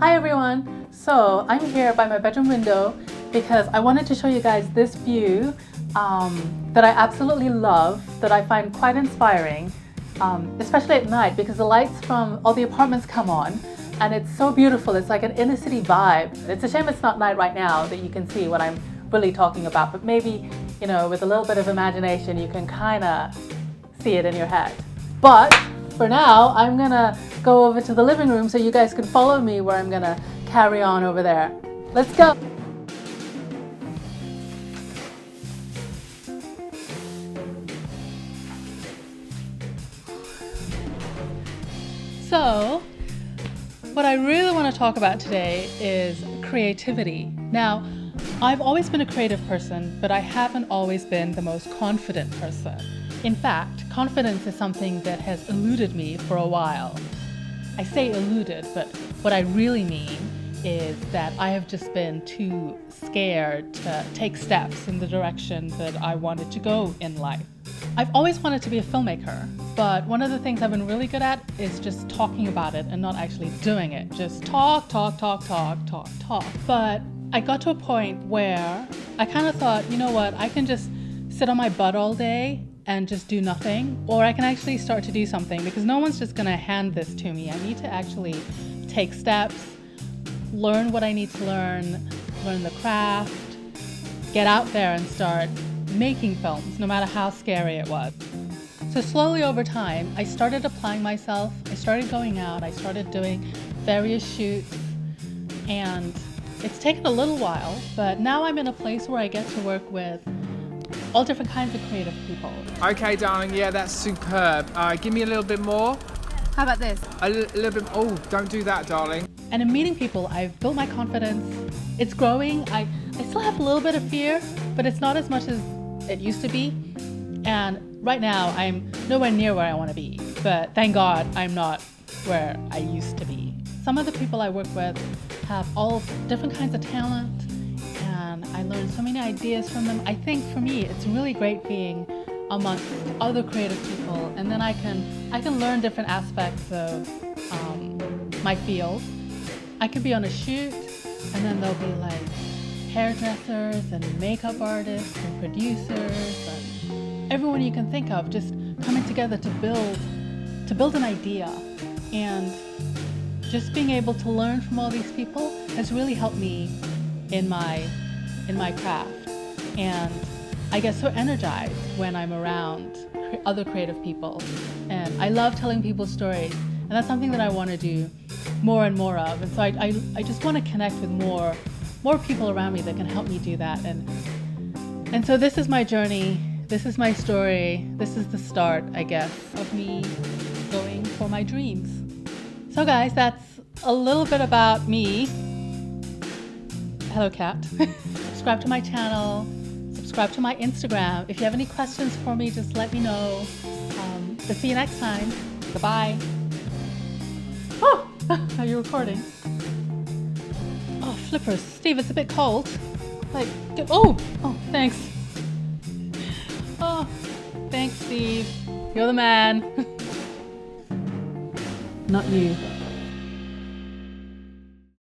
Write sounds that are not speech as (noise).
Hi everyone! So I'm here by my bedroom window because I wanted to show you guys this view um, that I absolutely love, that I find quite inspiring, um, especially at night because the lights from all the apartments come on and it's so beautiful. It's like an inner city vibe. It's a shame it's not night right now that you can see what I'm really talking about, but maybe, you know, with a little bit of imagination, you can kind of see it in your head. But for now, I'm gonna go over to the living room so you guys can follow me where I'm gonna carry on over there. Let's go. So, what I really want to talk about today is creativity. Now, I've always been a creative person, but I haven't always been the most confident person. In fact, confidence is something that has eluded me for a while. I say eluded, but what I really mean is that I have just been too scared to take steps in the direction that I wanted to go in life. I've always wanted to be a filmmaker, but one of the things I've been really good at is just talking about it and not actually doing it. Just talk, talk, talk, talk, talk, talk. But I got to a point where I kind of thought, you know what, I can just sit on my butt all day and just do nothing, or I can actually start to do something because no one's just gonna hand this to me. I need to actually take steps, learn what I need to learn, learn the craft, get out there and start making films, no matter how scary it was. So slowly over time, I started applying myself, I started going out, I started doing various shoots, and it's taken a little while, but now I'm in a place where I get to work with all different kinds of creative people. Okay, darling, yeah, that's superb. Uh, give me a little bit more. How about this? A little bit. Oh, don't do that, darling. And in meeting people, I've built my confidence. It's growing. I, I still have a little bit of fear, but it's not as much as it used to be. And right now, I'm nowhere near where I want to be. But thank God I'm not where I used to be. Some of the people I work with have all different kinds of talent, and I learned so many ideas from them. I think for me, it's really great being amongst other creative people, and then I can I can learn different aspects of um, my field. I could be on a shoot, and then there'll be like hairdressers and makeup artists and producers and everyone you can think of just coming together to build to build an idea and just being able to learn from all these people has really helped me in my in my craft. And I get so energized when I'm around other creative people. And I love telling people stories. And that's something that I want to do more and more of. And so I, I, I just want to connect with more more people around me that can help me do that. And and so this is my journey. This is my story. This is the start I guess of me going for my dreams. So guys that's a little bit about me hello cat (laughs) subscribe to my channel subscribe to my Instagram if you have any questions for me just let me know um, but see you next time goodbye (gasps) oh (laughs) are you recording Oh, flippers. Steve, it's a bit cold. Like, oh, oh, thanks. (sighs) Oh, thanks, Steve. You're the man. (laughs) Not you.